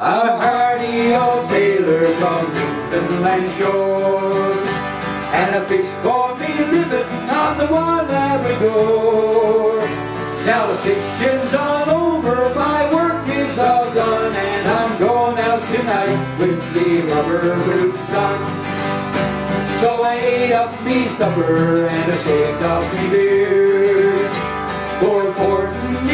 A hardy old sailor from Newfoundland shore And a fish caught me living on the one Labrador Now the fishing's all over, my work is all done And I'm going out tonight with the rubber boots on. So I ate up me supper and I shaved off me beard. For important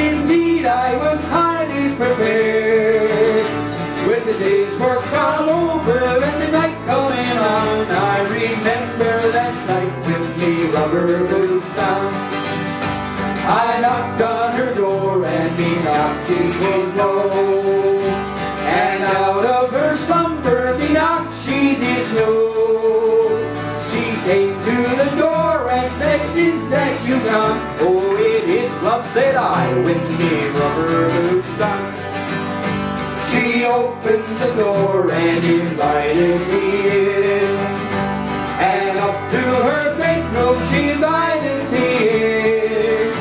work all over and the night coming on. I remember that night with me rubber boots on. I knocked on her door and me knocked she was low And out of her slumber me knock she did know She came to the door and said, is that you come? Oh, it is, love, said I, with me rubber boots on opened the door and invited me in. And up to her bedroom she invited me in.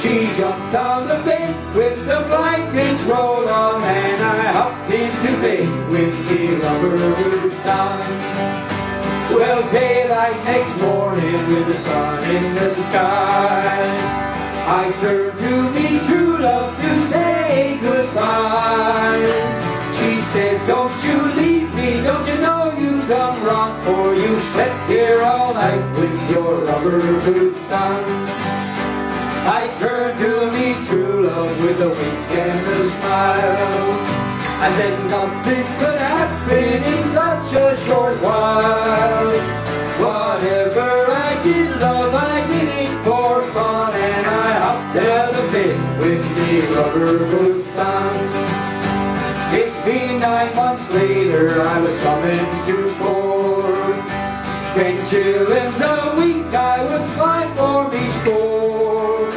She jumped on the bed with the blankets rolled on And I hopped into bed with the rubber boots on Well, daylight next morning with the sun in the sky I turned For you slept here all night with your rubber boots on I turned to me true love with a wink and a smile. I said nothing could happen in such a short while. Whatever I did, love, I did it for fun, and I hopped out of bed with me rubber boots on. It's been nine months later, I was summoned to. Ten shillings a week, I was fined for me score.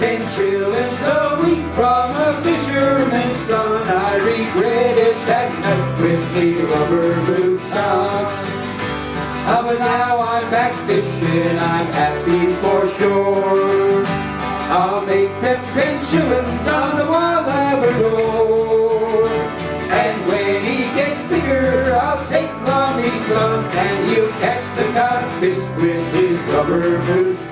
Ten shillings a week from a fisherman's son. I regretted that night with me rubber boots on. Ah, but now I'm back fishing, I'm happy for sure. Mr. Booth.